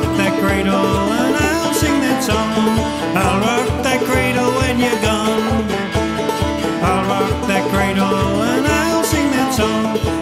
rock that cradle and I'll sing that song. I'll rock that cradle when you're gone. I'll rock that cradle and I'll sing that song.